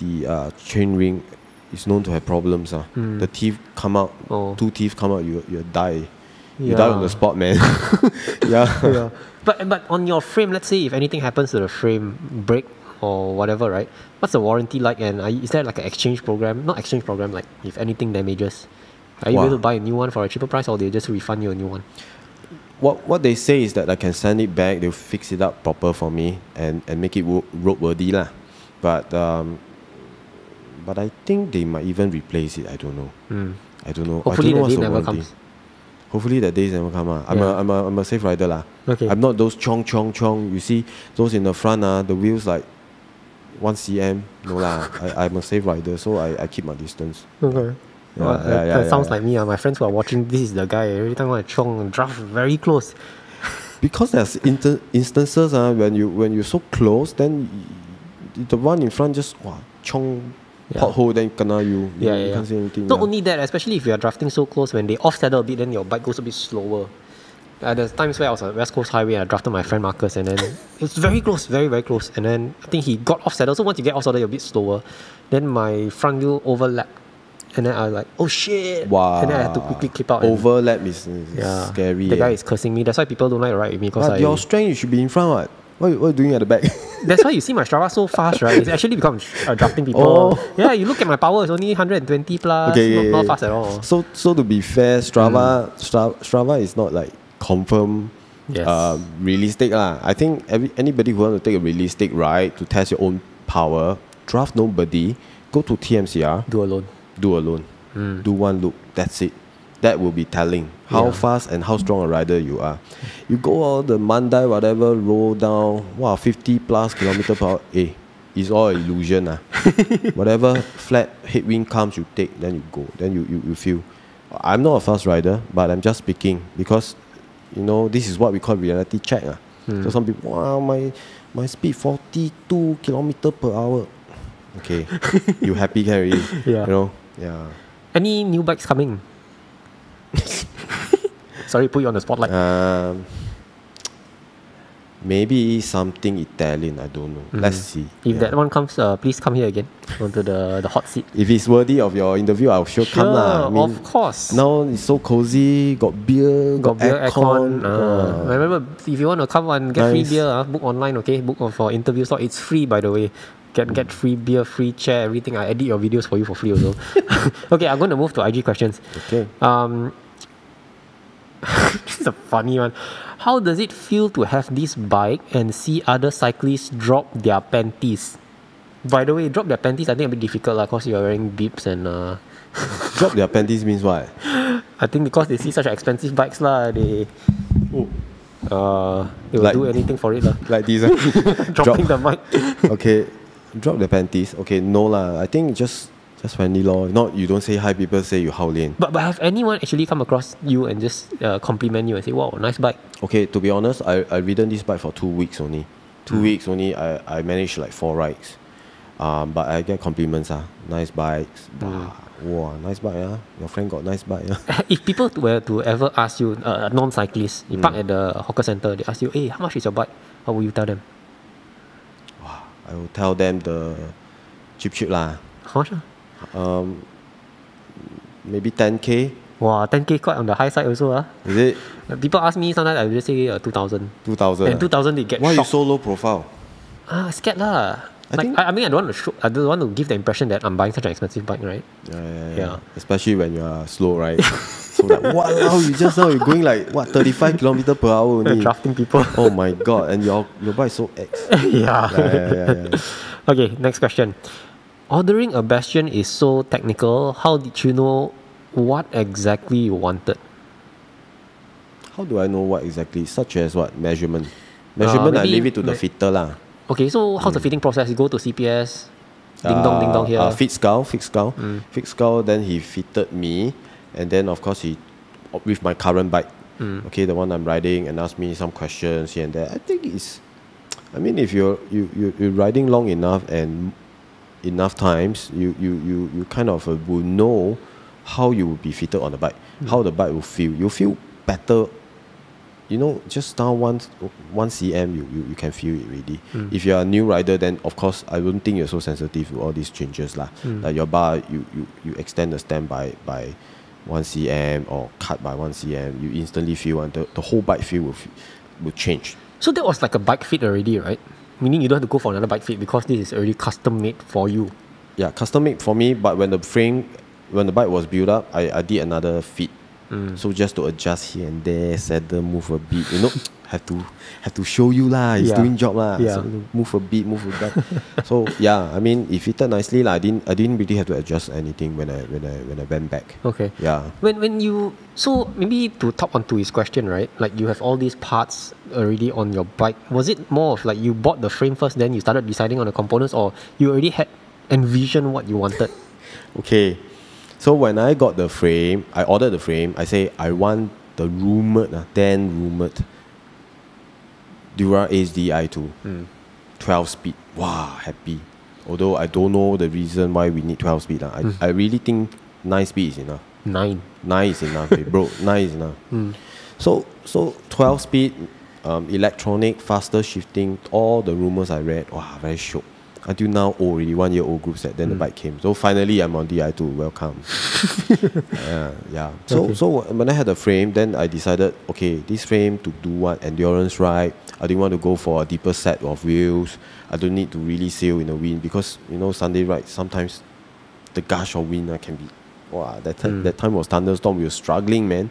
the uh, chain ring, is known to have problems. Uh. Mm. The teeth come out, Oh. two teeth come out, you you die. You die on the spot, man. yeah. yeah. But but on your frame, let's say if anything happens to the frame, break or whatever, right? What's the warranty like? And are is there like an exchange program? Not exchange program, like if anything damages, are you Wow. able to buy a new one for a cheaper price, or they just refund you a new one? What what they say is that I can send it back. They'll fix it up proper for me and, and make it wo- roadworthy lah. But um, but I think they might even replace it. I don't know. Mm. I don't know. Hopefully I don't know the day the never comes. Hopefully that days never come. ah. I'm, Yeah. a, I'm, a, I'm a safe rider lah. Okay. I'm not those chong chong chong. You see those in the front ah, the wheels like one cm. No lah. I, I'm a safe rider, so I, I keep my distance. Okay. Yeah, Well, yeah, that, yeah, that sounds like me. Uh, my friends who are watching, this is the guy. Every time I chong, draft very close. because there's inter- instances uh, when you when you're so close, then the one in front just wow, chong Yeah. pothole, then kena you. Yeah, you yeah, can't see anything. Not only that, especially if you are drafting so close, when they off saddle a bit, then your bike goes a bit slower. Uh, there's times where I was on West Coast Highway, I drafted my friend Marcus, and then it was very close, very very close. And then I think he got off saddle. So once you get off saddle, you're a bit slower. Then my front wheel overlapped, and then I was like, oh shit! Wow. And then I had to quickly clip out. Overlap is, is yeah, scary. The guy eh. is cursing me. That's why people don't like to ride with me because But I. your strength, you should be in front. What? What, what are you doing at the back? That's why you see my Strava so fast, right? It's actually become uh, drafting people. Oh. Yeah, you look at my power, it's only 120 plus. Okay, not, yeah, not fast at all. So, so to be fair, Strava, Mm. Stra- Strava is not like confirm, Yes. uh, realistic lah. I think every anybody who want to take a realistic ride to test your own power, draft nobody, go to TMCR, Do alone. do alone, do one loop. That's it. That will be telling how Yeah. fast and how strong a rider you are. You go all the Mandai whatever roll down, wow, 50 plus kilometer per hour. Eh, it's all illusion ah. whatever flat headwind comes, you take, then you go, then you, you, you feel. I'm not a fast rider, but I'm just speaking because, you know, this is what we call reality check ah. So some people, wow, my my speed 42 kilometer per hour. Okay, you happy already. Yeah. You know, yeah. Any new bikes coming? Sorry, put you on the spotlight. Um, maybe something Italian. I don't know. Let's see. if Yeah. that one comes, uh, please come here again onto the, the hot seat. if it's worthy of your interview, I'll sure, come lah. I mean, of course. Now it's so cozy. Got beer. Got beer, aircon. aircon. Uh, ah. remember, if you want to come and get free Nice. beer, uh, book online, okay? Book for interview slot. It's free, by the way. Get get free beer, free chair, everything. I edit your videos for you for free also. okay, I'm going to move to IG questions. Okay. Um, this is a funny one. How does it feel to have this bike and see other cyclists drop their panties? By the way, drop their panties I think a bit difficult lah, cause you're wearing beeps and uh, Drop their panties means what? I think because they see such expensive bikes lah, they uh they will Like- do anything for it lah. Like this. ah? Dropping the mic. okay. Drop the panties. Okay. No lah. I think just just friendly law. Not you don't say hi. People say you howling. But but have anyone actually come across you and just uh, compliment you and say, "Wow, nice bike"? Okay, to be honest, I, I ridden this bike for two weeks only. Two Hmm. weeks only, I, I managed like four rides. Um, but I get compliments. Ah, Nice bikes. Hmm. Wow, nice bike. Ah. Your friend got nice bike. Ah. if people were to ever ask you, uh, a non-cyclist, you Hmm. park at the hawker center, they ask you, "Hey, how much is your bike?" How will you tell them? I will tell them the cheap cheap lah. How much? ah? Um, maybe 10k. Wow, 10k quite on the high side also. Ah, Is it People ask me sometimes I will just say uh, 2000. 2000? And 2000 they get Why you so low profile? Ah, scared lah. I like, think- I, I mean, I don't want to show, I don't want to give the impression that I'm buying such an expensive bike, right? Yeah, yeah, yeah. Yeah. Especially when you are slow, right? so like, wow, you just now you're going like what 35 kilometer per hour only. Drafting people. Oh my god! And your your bike is so X. yeah. yeah, yeah, yeah. Okay, next question. Ordering a bastion is so technical. How did you know what exactly you wanted? How do I know what exactly? Such as what measurement? Measurement, I leave it to the fitter lah. Okay, so how's the fitting process? You go to CPS, ding dong, ding dong here. Uh, fit skull, fit skull, Mm. fit. Then he fitted me, and then of course he, with my current bike, Mm. okay, the one I'm riding, and asked me some questions here and there. I think it's, I mean, if you're you you you're riding long enough and enough times, you you you you kind of uh, will know how you will be fitted on the bike, Mm. how the bike will feel. You feel better you know, just down one one cm, you, you, you can feel it already. Mm. If you're a new rider, then of course I don't think you're so sensitive to all these changes lah. Mm. Like your bar, you, you, you extend the stand by by one cm or cut by one cm, you instantly feel and the, the whole bike feel will, will change. So that was like a bike fit already, right? Meaning you don't have to go for another bike fit because this is already custom made for you. Yeah, custom made for me, but when the frame, when the bike was built up, I, I did another fit. Mm. So just to adjust here and there, saddle, move a bit, you know, have to have to show you lah. He's Yeah. doing job lah. Yeah. So move a bit, move a bit. so yeah, I mean, it fitted nicely lah. I didn't I didn't really have to adjust anything when I when I when I went back. Okay. Yeah. When when you so maybe to top onto his question, right? Like you have all these parts already on your bike. Was it more of like you bought the frame first, then you started deciding on the components, or you already had envisioned what you wanted? Okay. So when I got the frame, I ordered the frame. I say I want the rumored, uh, then rumored Dura-Ace Di2 12 speed. Wow, happy. Although I don't know the reason why we need 12 speed. Uh. I, I really think 9 speed is enough. Nine. 9 is enough, eh, bro. 9 is enough. So, so 12 speed, um, electronic, faster shifting, all the rumors I read, wow, very shook. Until now, oh, already one year old group set, then the bike came. So finally, I'm on DI2. Welcome. yeah, yeah. So, Okay. so when I had the frame, then I decided, okay, this frame to do what? Endurance ride. I didn't want to go for a deeper set of wheels. I don't need to really sail in the wind because, you know, Sunday ride, sometimes the gush of wind uh, can be wow that time that time was thunderstorm we were struggling man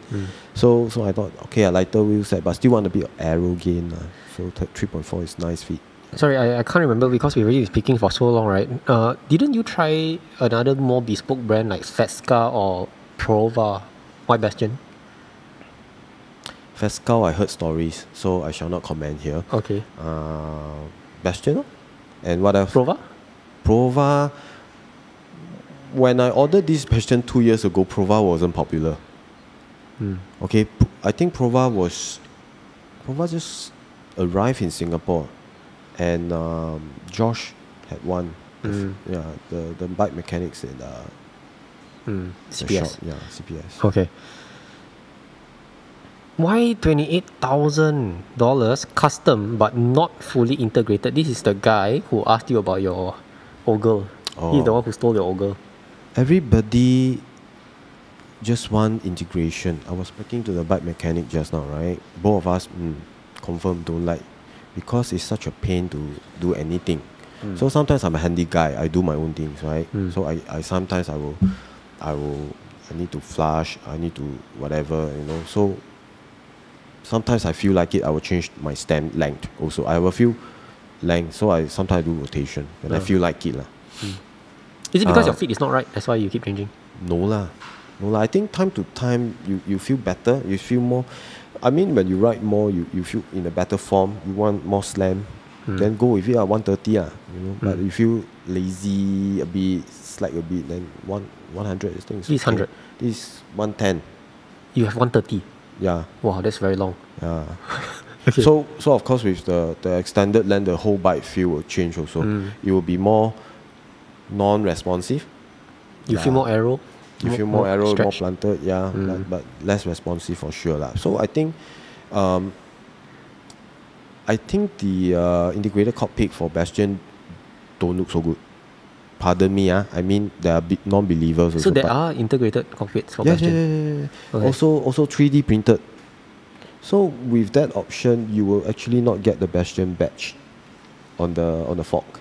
so so I thought okay a lighter wheel set but still want a bit of aero gain uh, so th- 3.4 is nice feet Sorry, I, I can't remember because we've already been speaking for so long, right? Uh, didn't you try another more bespoke brand like Festka or Prova White Bastion? Fescal I heard stories so I shall not comment here Okay. uh, Bastion and what else Prova? Prova when I ordered this Bastion two years ago Prova wasn't popular Hmm. okay I think Prova was Prova just arrived in Singapore and um, Josh had one The f- Mm. yeah the, the bike mechanics in uh, Mm. the CPS. shop yeah CPS Okay. Why twenty-eight thousand dollars custom but not fully integrated? This is the guy who asked you about your ogle. He's the Oh. one who stole your ogle. everybody just want integration. I was speaking to the bike mechanic just now, right? Both of us mm, confirm don't like because it's such a pain to do anything. So sometimes I'm a handy guy. I do my own things, right? Mm. So I, I sometimes I will, I will, I need to flush. I need to whatever, you know. So sometimes I feel like it. I will change my stem length. Also, I have a few length. So I sometimes do rotation when I Ah. feel like it, lah. Is it because Uh, your feet is not right? That's why you keep changing. No lah. No lah. I think time to time you, you feel better. You feel more. I mean, when you ride more, you, you feel in a better form. You want more slam. Then go with it at 130 ah, you know. But if you feel lazy a bit, slack a bit, then one 100 is things. This 100. This 110. You have one thirty. Yeah, Wow, that's very long. yeah. Okay. So so of course with the, the extended length, the whole bike feel will change also. Mm. It will be more non-responsive. You feel More. You feel more aero, more planted, yeah, Mm. but, but less responsive for sure lah. So I think, um, I think the uh, integrated cockpit for Bastion don't look so good. Pardon me, ah. I mean there are non-believers also. So there are integrated cockpits for yeah, Bastion. yeah, yeah, yeah. Okay. Also, also 3D printed. So with that option, you will actually not get the Bastion badge on the on the fork.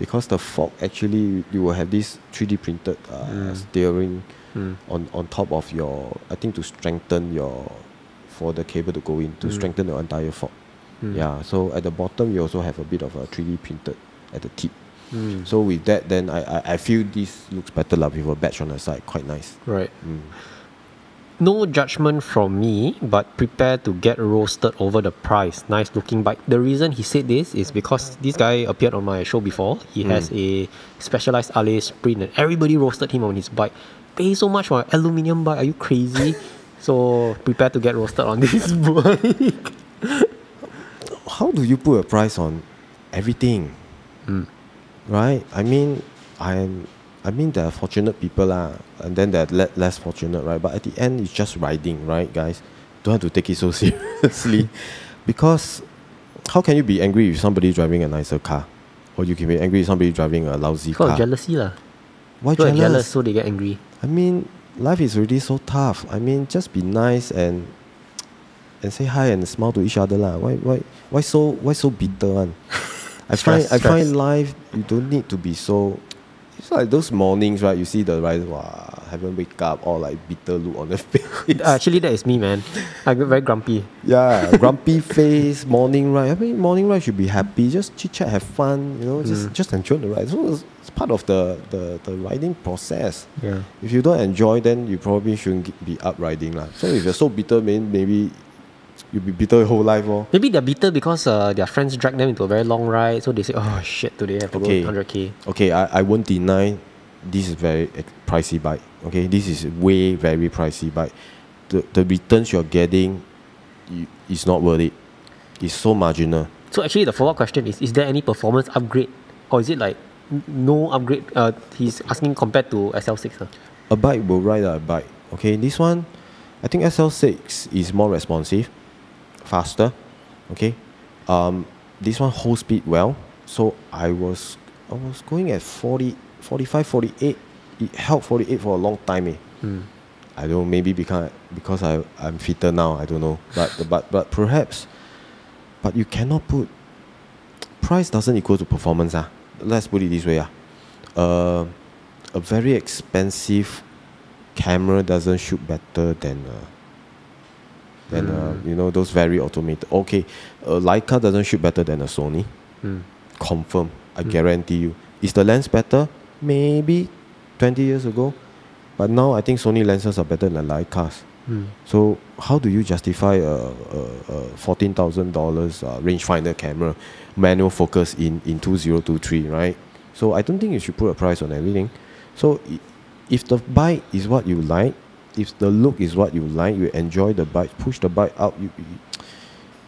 Because the fork actually you will have this 3D printed uh, Mm. steering Mm. on on top of your I think to strengthen your for the cable to go in to Mm. strengthen the entire fork. Mm. Yeah. So at the bottom you also have a bit of a 3D printed at the tip. Mm. So with that then I I, I feel this looks better lah with a badge on the side. Quite nice. Right. Mm. No judgment from me, but prepare to get roasted over the price. Nice looking bike. The reason he said this is because this guy appeared on my show before. He has a specialized Allez Sprint, and everybody roasted him on his bike. Pay so much for an aluminium bike? Are you crazy? so prepare to get roasted on this bike. how do you put a price on everything? Mm. Right? I mean, I'm. I mean, there are fortunate people lah, and then there are le- less fortunate, right? But at the end, it's just riding, right, guys? Don't have to take it so seriously, because how can you be angry with somebody driving a nicer car, or you can be angry with somebody driving a lousy car? jealousy lah. Why jealous? jealous, so they get angry. I mean, life is already so tough. I mean, just be nice and and say hi and smile to each other lah. Why why why so why so bitter one? I Stress, find I find life you don't need to be so. It's like those mornings, right? You see the rider, wow, haven't wake up, or like bitter look on the face. Actually, that is me, man. I get very grumpy. yeah, grumpy face, morning ride. I mean, morning ride should be happy. Just chit chat, have fun. You know, just Mm. just enjoy the ride. So it's, it's part of the, the the riding process. Yeah. If you don't enjoy, then you probably shouldn't be up riding lah. So if you're so bitter, man, maybe you'll be bitter your whole life, oh. Maybe they're bitter because uh, their friends drag them into a very long ride, so they say, "Oh shit, today I have to Okay. go 100k." Okay, I, I won't deny this is very pricey bike. Okay, this is way very pricey bike. The the returns you're getting, is not worth it. It's so marginal. So actually, the follow-up question is: Is there any performance upgrade, or is it like no upgrade? Uh, he's asking compared to SL6. Uh. a bike will ride a bike. Okay, this one, I think SL6 is more responsive, faster. Okay, um, this one holds speed well. So I was I was going at 40, 45, 48. It held 48 for a long time. Eh. Hmm. I don't know, maybe because because I I'm fitter now. I don't know, but but but perhaps, but you cannot put price doesn't equal to performance. Ah, let's put it this way. Ah, uh, a very expensive camera doesn't shoot better than than uh, you know those very automated. Okay, a Leica doesn't shoot better than a Sony. Hmm. Confirm, I guarantee you. Is the lens better? Maybe, twenty years ago, but now I think Sony lenses are better than Leicas. Hmm. So how do you justify a, a, a fourteen thousand dollars uh, rangefinder camera, manual focus in in two zero two three, right? So I don't think you should put a price on everything. So if the bike is what you like, if the look is what you like, you enjoy the bike, push the bike out, you,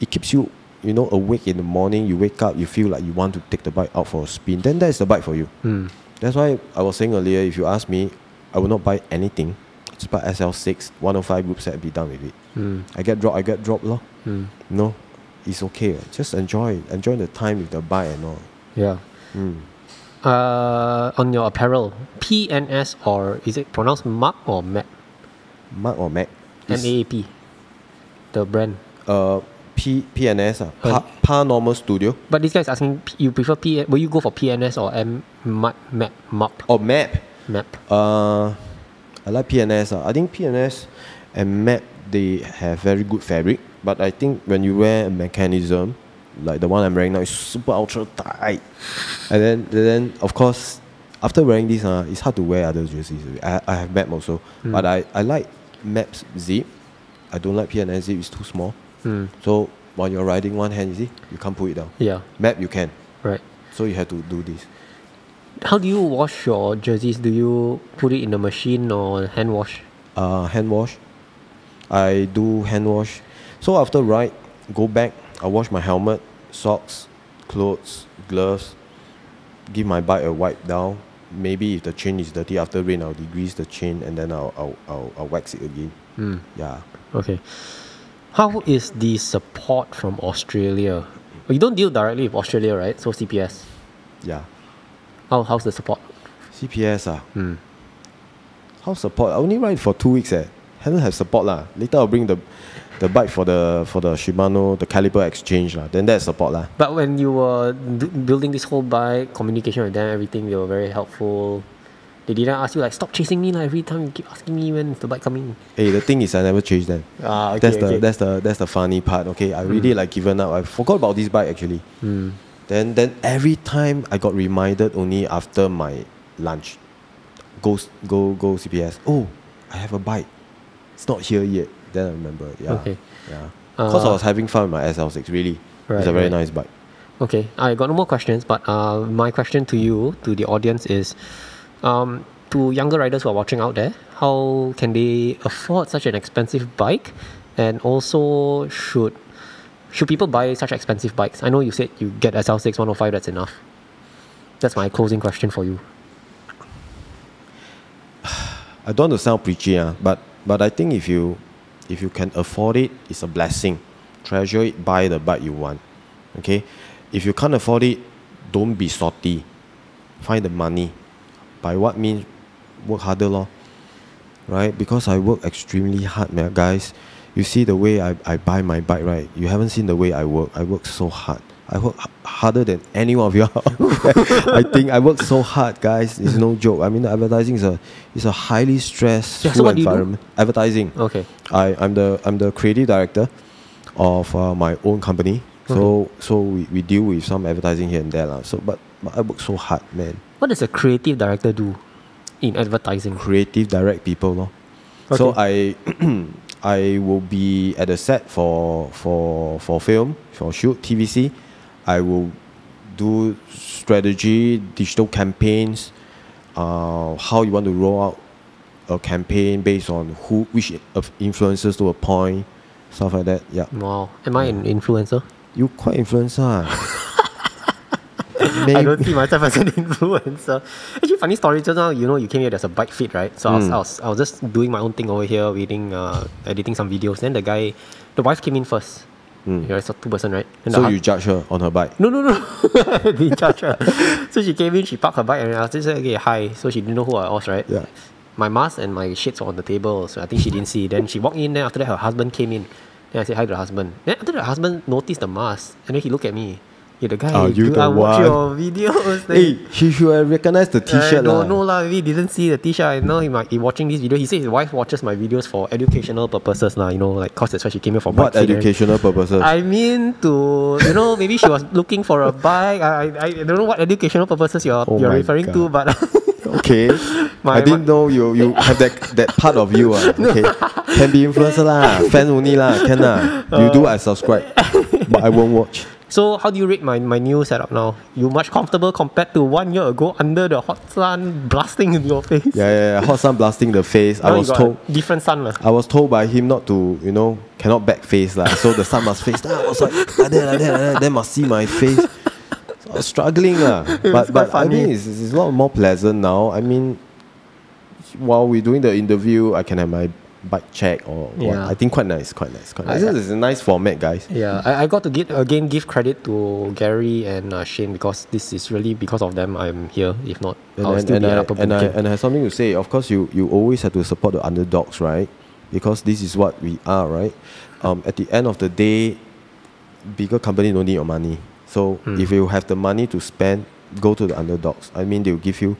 it keeps you you know awake in the morning. You wake up, you feel like you want to take the bike out for a spin. Then that is the bike for you. Hmm. That's why I was saying earlier, if you ask me, I will not buy anything. Just buy SL6, 105 group set, be done with it. Hmm. I get drop, I get drop, lor. Hmm. No, it's okay. Just enjoy, enjoy the time with the bike and all. Yeah. Mm. Uh, on your apparel, PNS or is it pronounced MAAP or MAAP? Mark or Mac? M A A P. The brand. Uh, P PNS ah, Uh, pa, Pas Normal Studio But this guy's asking, P- you prefer P? Will you go for PNS or M MAAP MAAP MAAP or MAAP. MAAP? Uh, I like PNS. ah. I think PNS and MAAP they have very good fabric, but I think when you wear a mechanism like the one I'm wearing now is super ultra tight, and then then of course after wearing this, uh, it's hard to wear other jerseys. I, I have MAAP also, but I, I like MAAP's zip. I don't like PNS zip. It's too small. Hmm. So while you're riding one hand, you see, you can't pull it down. Yeah. MAAP you can. Right. So you have to do this. How do you wash your jerseys? Do you put it in the machine or hand wash? uh, hand wash. I do hand wash. So after ride, go back. I wash my helmet, socks, clothes, gloves. Give my bike a wipe down. Maybe if the chain is dirty after rain, I'll degrease the chain and then I'll I'll, I'll, I'll wax it again. Hmm. Yeah. Okay. How is the support from Australia? You don't deal directly with Australia, right? So CPS. Yeah. How how's the support? CPS ah. Hmm. How support? I only ride for two weeks eh. Haven't have support lah. Later I'll bring the the bike for the for the Shimano the caliber exchange lah. Then that's support lah. But when you were d- building this whole bike, communication with them, everything, they were very helpful. They didn't ask you like, stop chasing me like every time you keep asking me when is the bike coming. Hey, the thing is I never changed them. Ah, okay, that's the that's the that's the funny part. Okay, I really like given up. I forgot about this bike actually. Hmm. Then then every time I got reminded only after my lunch. Go go go CPS. Oh, I have a bike. It's not here yet. Then I remember. Yeah. Okay. Yeah. Because I Uh, was having fun with my SL6. Really, Right, it's a very right. nice bike. Okay, I got no more questions, but uh, my question to you, to the audience, is um, to younger riders who are watching out there, how can they afford such an expensive bike? And also, should should people buy such expensive bikes? I know you said you get SL6 105, that's enough. That's my closing question for you. I don't want to sound preachy, ah, but but I think if you if you can afford it, it's a blessing. Treasure it, buy the bike you want. Okay? If you can't afford it, don't be salty. Find the money. By what means work harder lor. Right? Because I work extremely hard, man, guys. You see the way I, I buy my bike, right? You haven't seen the way I work. I work so hard. I work harder than any one of you. I think I work so hard, guys. It's no joke. I mean, advertising is a is a highly stressful Yeah, so what do you do? environment. Advertising. Okay. I, I'm the I'm the creative director of uh, my own company. So so we, we deal with some advertising here and there. lah. So but, but I work so hard, man. What does a creative director do in advertising? Creative direct people, no? So I I will be at the set for for for film, for shoot, TVC. I will do strategy, digital campaigns, uh, how you want to roll out a campaign based on who which of influencers to a point, stuff like that. Yeah, Wow. Am I an influencer? you quite influencer. I don't see myself as an influencer. Actually, funny story. Just now, you know, you came here. There's a bike fit, right? So I, was, Hmm. I was, I was just doing my own thing over here, reading, uh, editing some videos. Then the guy, the wife came in first. Yeah, it's a two person, right? Hmm. so you judge her on her bike. No, no, no. didn't judge her. So she came in, she parked her bike, and I just like, okay, hi. So she didn't know who I was, right? Yeah. My mask and my shades were on the table, so I think she didn't see. Then she walked in, then after that, her husband came in. Then I said hi to the husband. Then after the husband noticed the mask, and then he looked at me. Yeah, the guy, Oh, you "Dude, the I watch one." your videos. Then Hey, she should have recognized the I T-shirt don't lah. know lah. Maybe he didn't see the t-shirt. I know he might be watching this video. He said his wife watches my videos for educational purposes lah. You know, like cause that's why she came here for What bike fit and- educational purposes? I mean to you know maybe she was looking for a bike. I, I, I don't know what educational purposes you're Oh you're referring to, but okay. My- I didn't know you you have that that part of you. ah. Okay. Can be influencer lah. Fan only lah. Can lah. You do I subscribe. But I won't watch. So how do you rate my, my new setup now? You much comfortable compared to one year ago under the hot sun blasting in your face. Yeah, yeah, yeah. Hot sun blasting the face. I was told different sun lah. I was told by him not to, you know, cannot back face lah. So the sun must face. I was like, like that, like that, like that. Then must see my face. So I was struggling lah. But but I mean, it's, it's a lot more pleasant now. I mean, while we're doing the interview, I can have my bike check or what. Yeah. I think quite nice, quite nice, quite I- nice. This is a nice format, guys. Yeah, I, I got to get again give credit to Gary and uh, Shane because this is really because of them I'm here. If not, And, I'll and, still and, be I, Upper and, I, and I have something to say. Of course, you, you always have to support the underdogs, right? Because this is what we are, right? Um, at the end of the day, bigger company don't need your money. So Hmm. if you have the money to spend, go to the underdogs. I mean, they'll give you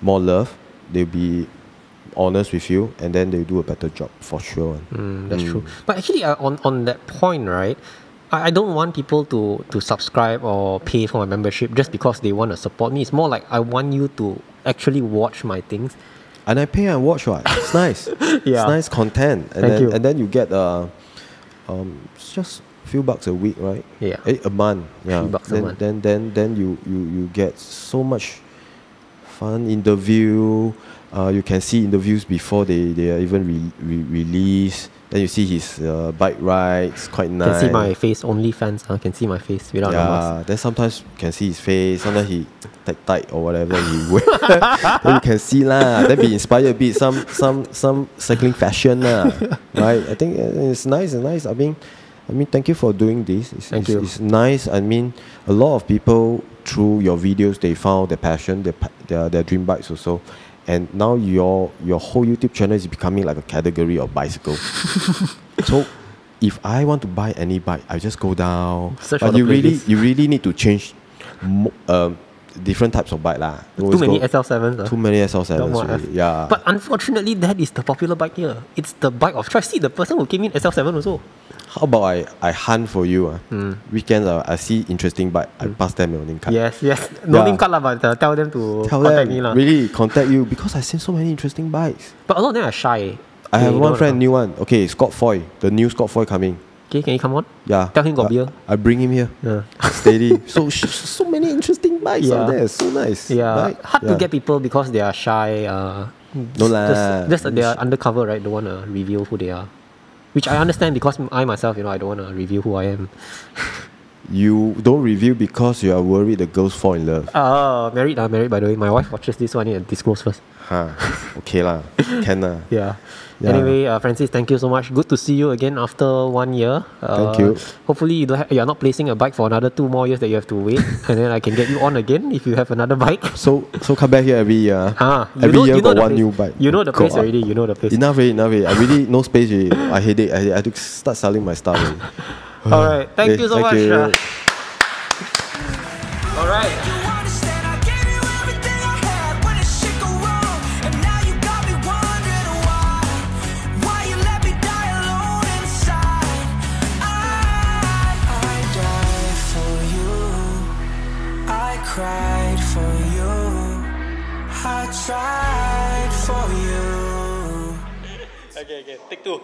more love. They'll be honest with you, and then they'll do a better job for sure. Mm, that's true. But actually, uh, on on that point, right? I, I don't want people to to subscribe or pay for my membership just because they want to support me. It's more like I want you to actually watch my things. And I pay and watch what? It's nice. Yeah. It's nice content. And Thank then you. and then you get uh um it's just a few bucks a week, right? Yeah. Eh, a month. Yeah. Few bucks a then, month. then then then you, you you get so much fun interview. Uh, you can see interviews before they, they are even re, re, released. Then you see his uh, bike rides, quite You nice. can see my face. Only fans uh, can see my face without the mask. Yeah, then sometimes you can see his face. Sometimes he tight tight or whatever he wear. then you can see lah. Then be inspired a bit. Some some some cycling fashion lah. right? I think it's nice. It's nice. I mean, I mean, thank you for doing this. It's, Thank it's, you. it's nice. I mean, a lot of people through your videos they found their passion, their their, their dream bikes also. And now your your whole YouTube channel is becoming like a category of bicycle. so if I want to buy any bike, I just go down. Search but you really you really need to change um, different types of bike lah. Too many go- SL7s. uh. Too many SL7s. Got more already. F. Yeah. But unfortunately, that is the popular bike here. It's the bike of choice. See, the person who came in SL7 also. how about I, I hunt for you? ah? Hmm. Weekends uh, I see interesting bike, I pass them your name card. Yes, yes. No Yeah. name card lah, but uh, tell them to Tell contact them me lah. really contact you because I seen so many interesting bikes. But a lot of them are shy. I They have one friend, new one. Okay, Scott Foil, the new Scott Foil coming. Okay, can you come on? Yeah. Tell him got I- beer. I bring him here. Yeah. Steady. so sh- so many interesting bikes out Yeah. there. So nice. Yeah, right? hard to get people because they are shy. Uh, No lah. Just, just that they are undercover, right? Don't want to reveal who they are. Which I understand because I myself, you know, I don't want to reveal who I am. You don't reveal because you are worried the girls fall in love. Oh, married, uh, married by the way. My wife watches this one, I need to disclose first. Huh. Okay lah. Can lah. Yeah. Yeah. Anyway, uh, Francis, thank you so much. Good to see you again after one year. Uh, Thank you. Hopefully, you don't ha- you're not placing a bike for another two more years that you have to wait, and then I can get you on again if you have another bike. So so come back here every year. Ah, every know, year you know got one place. new bike. You know the place God. already. You know the place. Enough already, enough already. I really no space already. I hate it. I. I had to start selling my stuff. All right. Thank Okay, you so thank much. you. uh, all right. Okay. Take two.